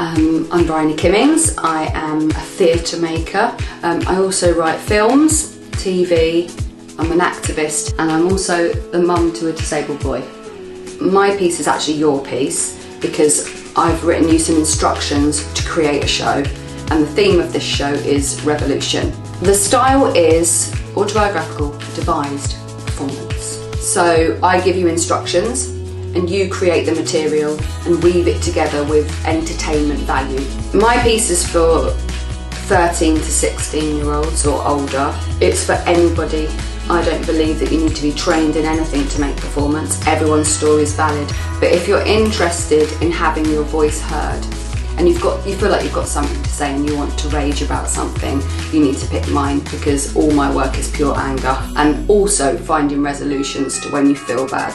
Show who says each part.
Speaker 1: Um, I'm Bryony Kimmings. I am a theatre maker. Um, I also write films, TV. I'm an activist, and I'm also the mum to a disabled boy. My piece is actually your piece because I've written you some instructions to create a show, and the theme of this show is revolution. The style is autobiographical, devised performance. So I give you instructions and you create the material and weave it together with entertainment value. My piece is for 13 to 16 year olds or older. It's for anybody. I don't believe that you need to be trained in anything to make performance. Everyone's story is valid. But if you're interested in having your voice heard, and you've got you feel like you've got something to say and you want to rage about something, you need to pick mine because all my work is pure anger and also finding resolutions to when you feel bad.